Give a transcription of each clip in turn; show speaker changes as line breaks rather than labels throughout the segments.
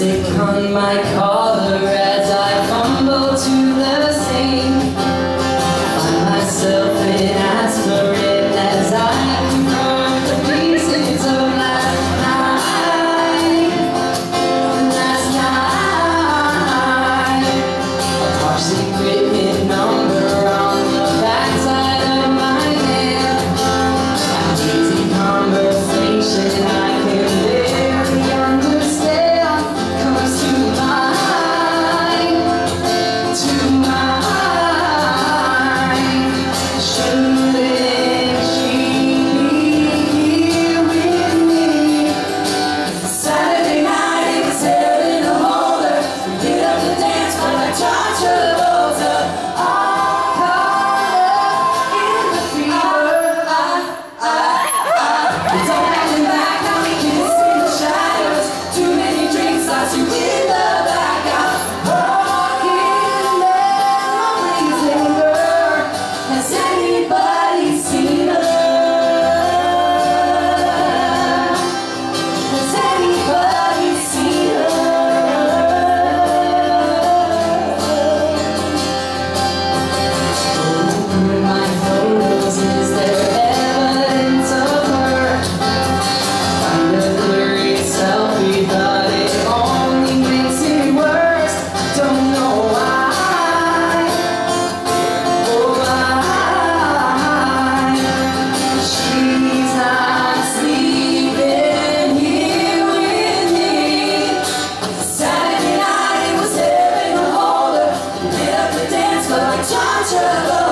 on my car. touch of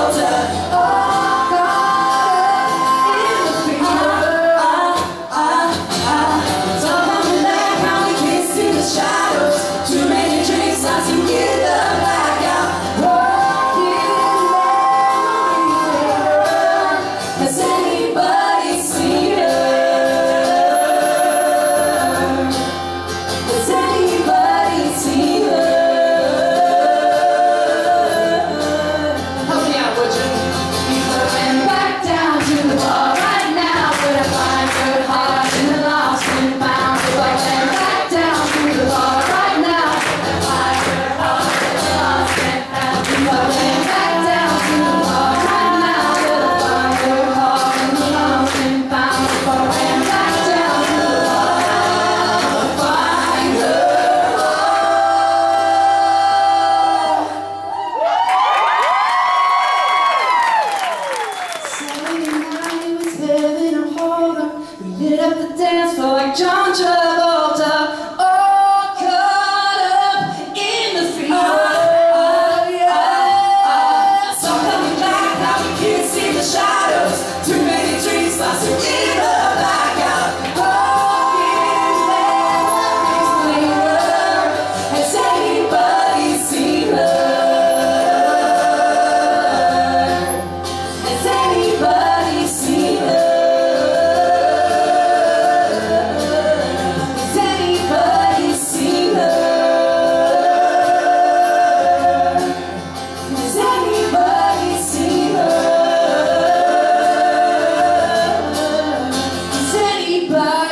at the dance floor like John Travolta. Bye.